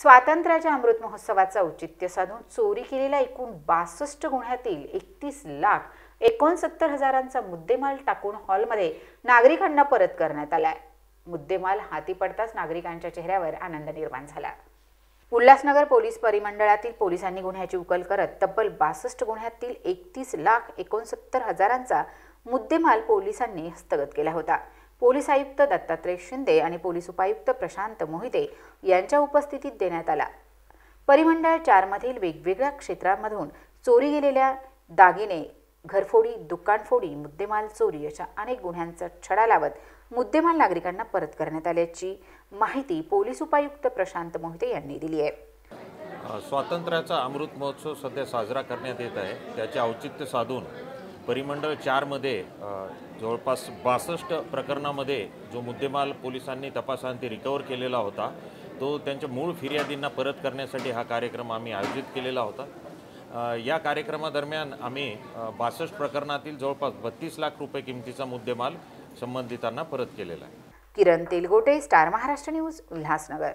स्वातंत्र्याच्या अमृत महोत्सवाचं औचित्य साधून चोरी केलेल्या एकूण बासष्ट गुन्ह्यातील एकतीस लाख एकोणसत्तर हजारांचा मुद्देमाल टाकून हॉलमध्ये नागरिकांना परत करण्यात आलाय. मुद्देमाल हाती पडताच नागरिकांच्या चेहऱ्यावर आनंद निर्माण झाला. उल्हासनगर पोलीस परिमंडळातील पोलिसांनी गुन्ह्याची उकल करत तब्बल बासष्ट गुन्ह्यातील एकतीस लाख एकोणसत्तर हजारांचा मुद्देमाल पोलिसांनी हस्तगत केला होता. पोलीस आयुक्त दत्तात्रय शिंदे आणि पोलीस उपायुक्त प्रशांत मोहिते यांच्या उपस्थितीत देण्यात आला. परिमंडळ चारमधील वेगवेगळ्या क्षेत्रांमधून चोरी गेलेल्या दागिने घरफोडी दुकानफोडी मुद्देमाल चोरी अशा अनेक गुन्ह्यांचा छडा लावत मुद्देमाल नागरिकांना परत करण्यात आल्याची माहिती पोलीस उपायुक्त प्रशांत मोहिते यांनी दिली आहे. स्वातंत्र्याचा अमृत महोत्सव सध्या साजरा करण्यात येत आहे. त्याचे औचित्य साधून परिमंडळ चारमध्ये जवळपास बासष्ट प्रकरणामध्ये जो मुद्देमाल पोलिसांनी तपासांती रिकवर केलेला होता तो त्यांच्या मूळ फिर्यादींना परत करण्यासाठी हा कार्यक्रम आम्ही आयोजित केलेला होता. या कार्यक्रमादरम्यान आम्ही बासष्ट प्रकरणातील जवळपास बत्तीस लाख रुपये किमतीचा मुद्देमाल संबंधितांना परत केलेला आहे. Kiran Telgote star Maharashtra news Ulhasnagar.